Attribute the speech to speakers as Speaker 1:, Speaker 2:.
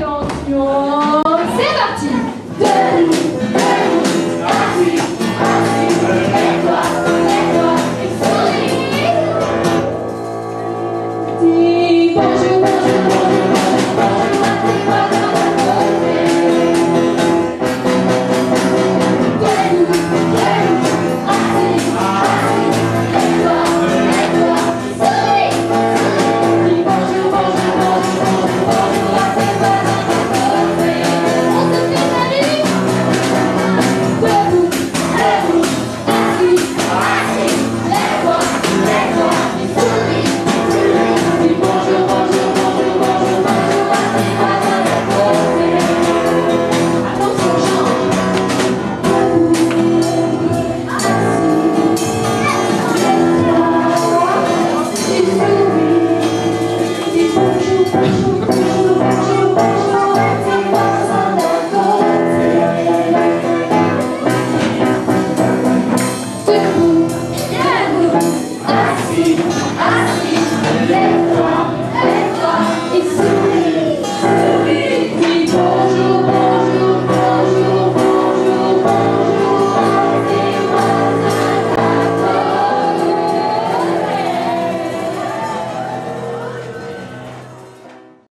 Speaker 1: Attention, c'est parti Debout, debout, assis, assis, lève-toi, lève-toi et souris I see, I see,